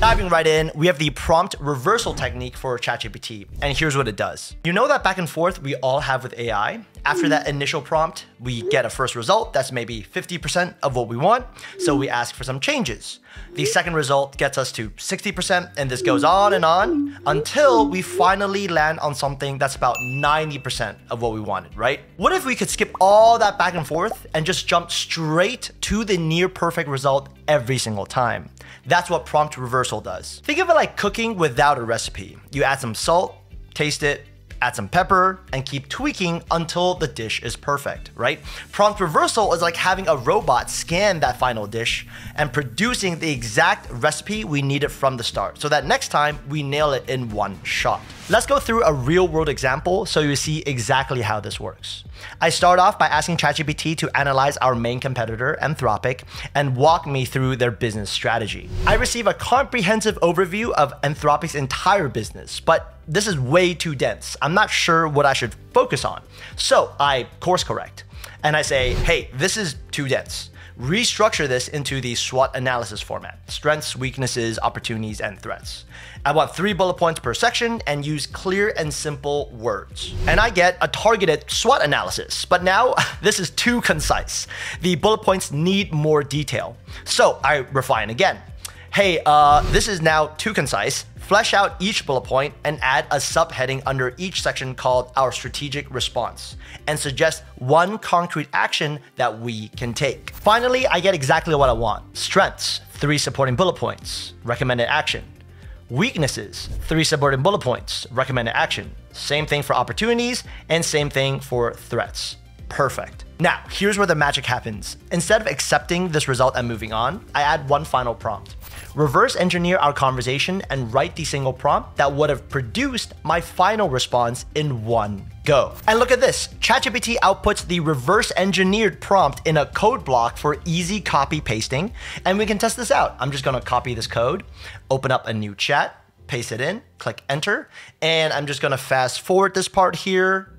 Diving right in, we have the prompt reversal technique for ChatGPT, and here's what it does. You know that back and forth we all have with AI? After that initial prompt, we get a first result that's maybe 50% of what we want, so we ask for some changes. The second result gets us to 60%, and this goes on and on until we finally land on something that's about 90% of what we wanted, right? What if we could skip all that back and forth and just jump straight to the near perfect result every single time? That's what prompt reversal does. Think of it like cooking without a recipe. You add some salt, taste it, add some pepper, and keep tweaking until the dish is perfect, right? Prompt reversal is like having a robot scan that final dish and producing the exact recipe we needed from the start so that next time we nail it in one shot. Let's go through a real world example so you see exactly how this works. I start off by asking ChatGPT to analyze our main competitor, Anthropic, and walk me through their business strategy. I receive a comprehensive overview of Anthropic's entire business, but this is way too dense. I'm not sure what I should focus on. So I course correct and I say, hey, this is too dense restructure this into the SWOT analysis format strengths, weaknesses, opportunities, and threats. I want three bullet points per section and use clear and simple words. And I get a targeted SWOT analysis, but now this is too concise. The bullet points need more detail. So I refine again. Hey, uh, this is now too concise flesh out each bullet point and add a subheading under each section called our strategic response and suggest one concrete action that we can take. Finally, I get exactly what I want. Strengths, three supporting bullet points, recommended action. Weaknesses, three supporting bullet points, recommended action. Same thing for opportunities and same thing for threats. Perfect. Now, here's where the magic happens. Instead of accepting this result and moving on, I add one final prompt reverse engineer our conversation and write the single prompt that would have produced my final response in one go. And look at this, ChatGPT outputs the reverse engineered prompt in a code block for easy copy pasting. And we can test this out. I'm just gonna copy this code, open up a new chat, paste it in, click enter, and I'm just gonna fast forward this part here,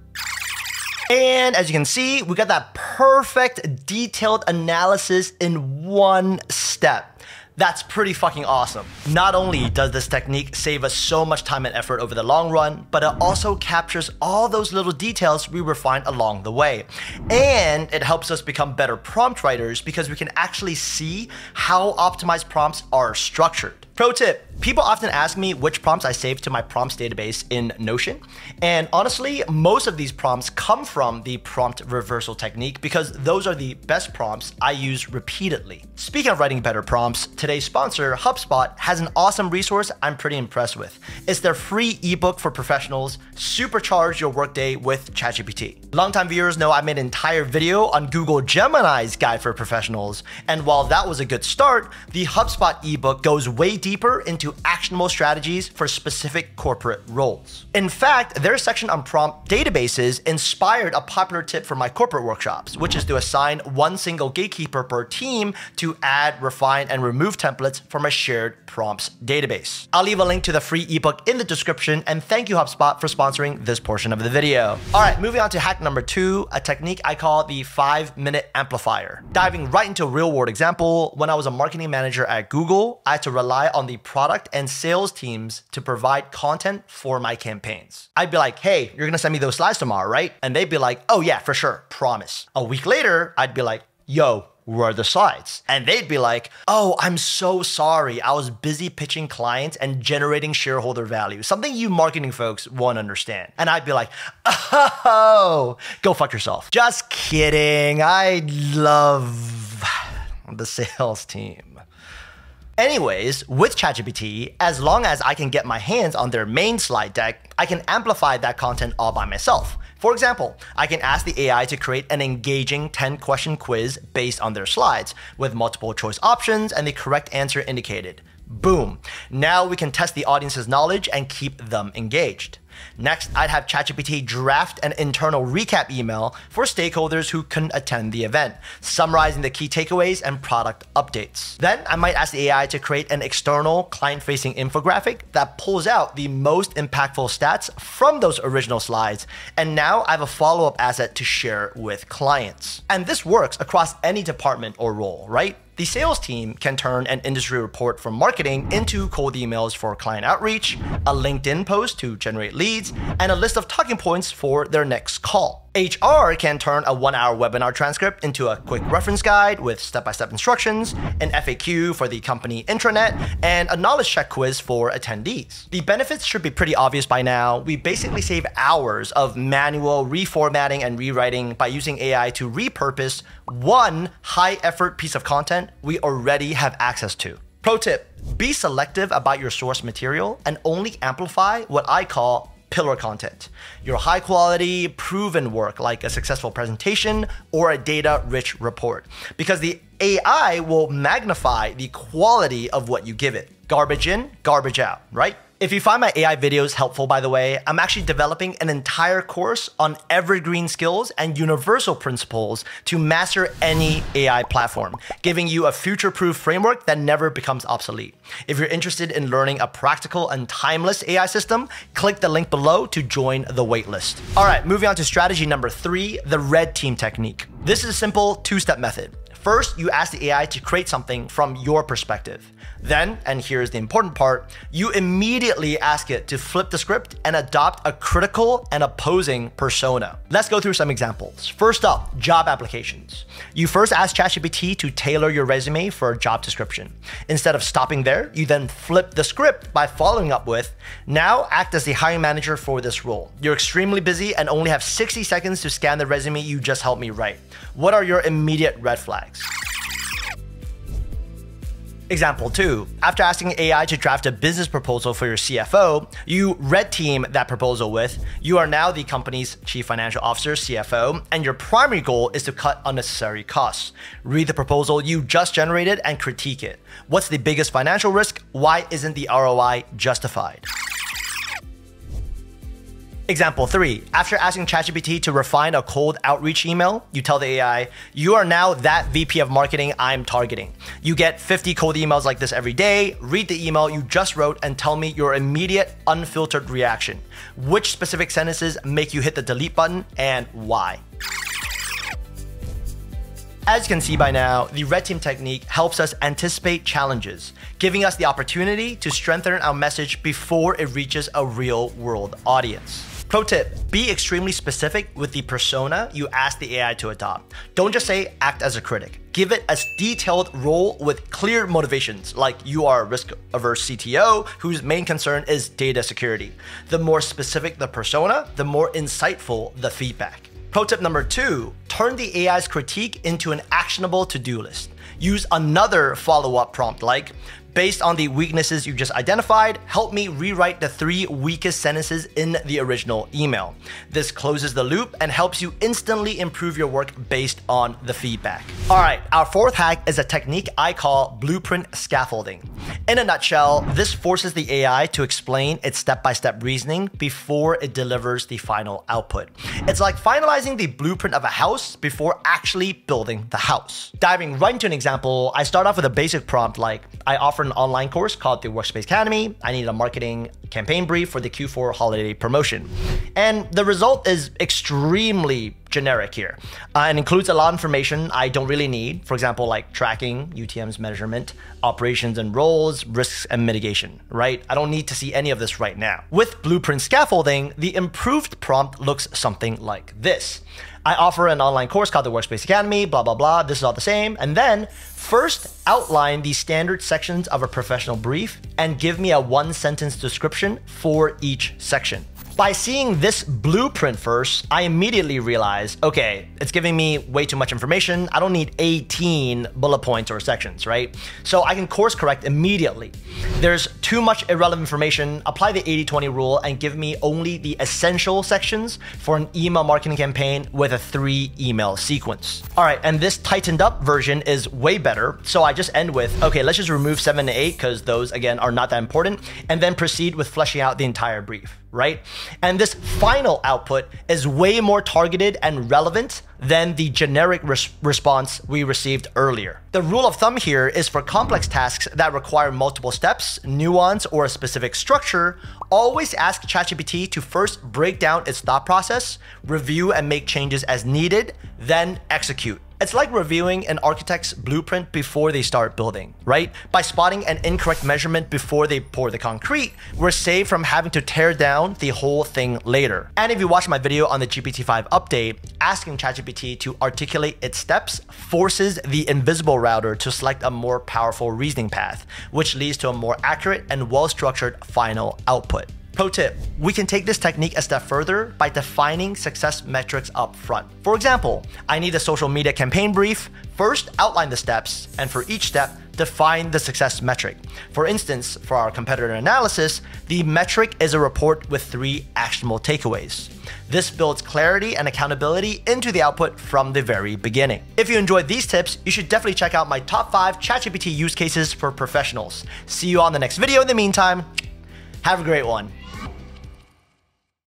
and as you can see, we got that perfect detailed analysis in one step. That's pretty fucking awesome. Not only does this technique save us so much time and effort over the long run, but it also captures all those little details we refined along the way. And it helps us become better prompt writers because we can actually see how optimized prompts are structured. Pro tip, people often ask me which prompts I save to my prompts database in Notion. And honestly, most of these prompts come from the prompt reversal technique because those are the best prompts I use repeatedly. Speaking of writing better prompts, today's sponsor, HubSpot, has an awesome resource I'm pretty impressed with. It's their free ebook for professionals, Supercharge Your Workday with ChatGPT. Longtime viewers know I made an entire video on Google Gemini's guide for professionals. And while that was a good start, the HubSpot ebook goes way deeper deeper actionable strategies for specific corporate roles. In fact, their section on prompt databases inspired a popular tip for my corporate workshops, which is to assign one single gatekeeper per team to add, refine, and remove templates from a shared prompts database. I'll leave a link to the free ebook in the description, and thank you HubSpot for sponsoring this portion of the video. All right, moving on to hack number two, a technique I call the five minute amplifier. Diving right into a real world example, when I was a marketing manager at Google, I had to rely on the product and sales teams to provide content for my campaigns. I'd be like, hey, you're gonna send me those slides tomorrow, right? And they'd be like, oh yeah, for sure, promise. A week later, I'd be like, yo, where are the slides? And they'd be like, oh, I'm so sorry. I was busy pitching clients and generating shareholder value, something you marketing folks won't understand. And I'd be like, oh, go fuck yourself. Just kidding. I love the sales team. Anyways, with ChatGPT, as long as I can get my hands on their main slide deck, I can amplify that content all by myself. For example, I can ask the AI to create an engaging 10 question quiz based on their slides with multiple choice options and the correct answer indicated. Boom. Now we can test the audience's knowledge and keep them engaged. Next, I'd have ChatGPT draft an internal recap email for stakeholders who couldn't attend the event, summarizing the key takeaways and product updates. Then I might ask the AI to create an external client facing infographic that pulls out the most impactful stats from those original slides. And now I have a follow up asset to share with clients. And this works across any department or role, right? The sales team can turn an industry report from marketing into cold emails for client outreach, a LinkedIn post to generate leads, and a list of talking points for their next call. HR can turn a one hour webinar transcript into a quick reference guide with step by step instructions, an FAQ for the company intranet, and a knowledge check quiz for attendees. The benefits should be pretty obvious by now. We basically save hours of manual reformatting and rewriting by using AI to repurpose one high effort piece of content we already have access to. Pro tip be selective about your source material and only amplify what I call pillar content. Your high quality, proven work like a successful presentation or a data rich report. Because the AI will magnify the quality of what you give it. Garbage in, garbage out, right? If you find my AI videos helpful, by the way, I'm actually developing an entire course on evergreen skills and universal principles to master any AI platform, giving you a future proof framework that never becomes obsolete. If you're interested in learning a practical and timeless AI system, click the link below to join the waitlist. All right, moving on to strategy number three the red team technique. This is a simple two step method. First, you ask the AI to create something from your perspective. Then, and here's the important part, you immediately ask it to flip the script and adopt a critical and opposing persona. Let's go through some examples. First up, job applications. You first ask ChatGPT to tailor your resume for a job description. Instead of stopping there, you then flip the script by following up with, now act as the hiring manager for this role. You're extremely busy and only have 60 seconds to scan the resume you just helped me write. What are your immediate red flags? Example two, after asking AI to draft a business proposal for your CFO, you red team that proposal with, you are now the company's chief financial officer, CFO, and your primary goal is to cut unnecessary costs. Read the proposal you just generated and critique it. What's the biggest financial risk? Why isn't the ROI justified? Example three, after asking ChatGPT to refine a cold outreach email, you tell the AI, you are now that VP of marketing I'm targeting. You get 50 cold emails like this every day, read the email you just wrote and tell me your immediate unfiltered reaction. Which specific sentences make you hit the delete button and why? As you can see by now, the red team technique helps us anticipate challenges, giving us the opportunity to strengthen our message before it reaches a real world audience. Pro tip, be extremely specific with the persona you ask the AI to adopt. Don't just say act as a critic. Give it a detailed role with clear motivations, like you are a risk averse CTO whose main concern is data security. The more specific the persona, the more insightful the feedback. Pro tip number two, turn the AI's critique into an actionable to-do list. Use another follow-up prompt like, based on the weaknesses you just identified, help me rewrite the three weakest sentences in the original email. This closes the loop and helps you instantly improve your work based on the feedback. All right, our fourth hack is a technique I call blueprint scaffolding. In a nutshell, this forces the AI to explain its step-by-step reasoning before it delivers the final output. It's like finalizing the blueprint of a house before actually building the house. Diving right into an example, I start off with a basic prompt like, I offer offer an online course called the Workspace Academy. I need a marketing campaign brief for the Q4 holiday promotion. And the result is extremely generic here uh, and includes a lot of information I don't really need. For example, like tracking, UTM's measurement, operations and roles, risks and mitigation, right? I don't need to see any of this right now. With blueprint scaffolding, the improved prompt looks something like this. I offer an online course called the Workspace Academy, blah, blah, blah. This is all the same. And then first outline the standard sections of a professional brief and give me a one sentence description for each section. By seeing this blueprint first, I immediately realized, okay, it's giving me way too much information. I don't need 18 bullet points or sections, right? So I can course correct immediately. There's too much irrelevant information. Apply the 80-20 rule and give me only the essential sections for an email marketing campaign with a three email sequence. All right, and this tightened up version is way better. So I just end with, okay, let's just remove seven and eight because those again are not that important and then proceed with fleshing out the entire brief. Right? And this final output is way more targeted and relevant than the generic res response we received earlier. The rule of thumb here is for complex tasks that require multiple steps, nuance, or a specific structure, always ask ChatGPT to first break down its thought process, review and make changes as needed, then execute. It's like reviewing an architect's blueprint before they start building, right? By spotting an incorrect measurement before they pour the concrete, we're saved from having to tear down the whole thing later. And if you watch my video on the GPT-5 update, asking ChatGPT to articulate its steps forces the invisible router to select a more powerful reasoning path, which leads to a more accurate and well-structured final output. Pro tip, we can take this technique a step further by defining success metrics up front. For example, I need a social media campaign brief. First, outline the steps, and for each step, define the success metric. For instance, for our competitor analysis, the metric is a report with three actionable takeaways. This builds clarity and accountability into the output from the very beginning. If you enjoyed these tips, you should definitely check out my top 5 ChatGPT use cases for professionals. See you on the next video. In the meantime, have a great one.